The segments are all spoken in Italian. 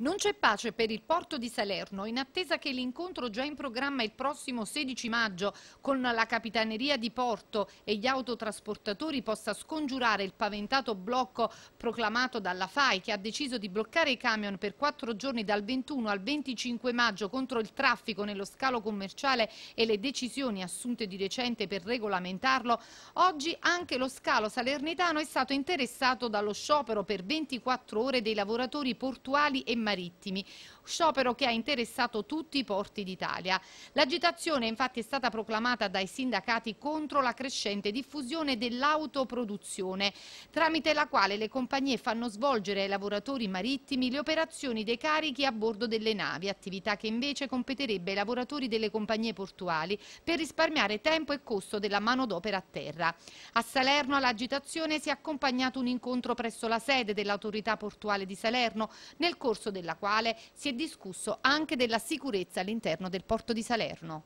Non c'è pace per il porto di Salerno, in attesa che l'incontro già in programma il prossimo 16 maggio con la Capitaneria di Porto e gli autotrasportatori possa scongiurare il paventato blocco proclamato dalla FAI che ha deciso di bloccare i camion per quattro giorni dal 21 al 25 maggio contro il traffico nello scalo commerciale e le decisioni assunte di recente per regolamentarlo, oggi anche lo scalo salernitano è stato interessato dallo sciopero per 24 ore dei lavoratori portuali e maritimi marittimi, sciopero che ha interessato tutti i porti d'Italia. L'agitazione infatti è stata proclamata dai sindacati contro la crescente diffusione dell'autoproduzione, tramite la quale le compagnie fanno svolgere ai lavoratori marittimi le operazioni dei carichi a bordo delle navi, attività che invece competerebbe ai lavoratori delle compagnie portuali per risparmiare tempo e costo della manodopera a terra. A Salerno all'agitazione si è accompagnato un incontro presso la sede dell'autorità portuale di Salerno, nel corso della quale si è discusso anche della sicurezza all'interno del porto di Salerno.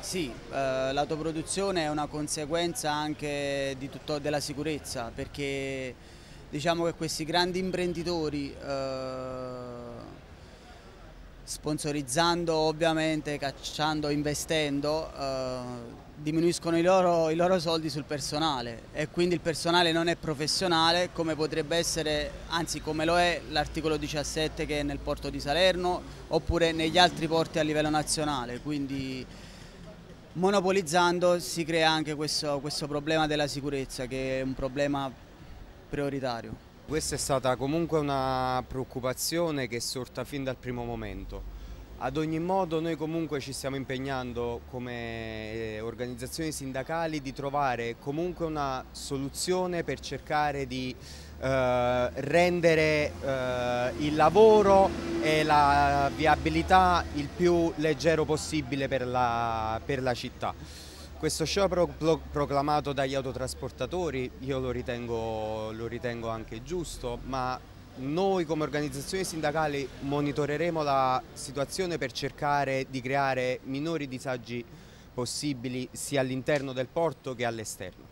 Sì, eh, l'autoproduzione è una conseguenza anche tutto, della sicurezza perché diciamo che questi grandi imprenditori eh, sponsorizzando ovviamente, cacciando, investendo, eh, diminuiscono i loro, i loro, soldi sul personale e quindi il personale non è professionale come potrebbe essere, anzi come lo è l'articolo 17 che è nel porto di Salerno oppure negli altri porti a livello nazionale, quindi monopolizzando si crea anche questo, questo problema della sicurezza che è un problema prioritario. Questa è stata comunque una preoccupazione che è sorta fin dal primo momento. Ad ogni modo noi comunque ci stiamo impegnando come eh, organizzazioni sindacali di trovare comunque una soluzione per cercare di eh, rendere eh, il lavoro e la viabilità il più leggero possibile per la, per la città. Questo sciopero proclamato dagli autotrasportatori io lo ritengo, lo ritengo anche giusto, ma noi come organizzazioni sindacali monitoreremo la situazione per cercare di creare minori disagi possibili sia all'interno del porto che all'esterno.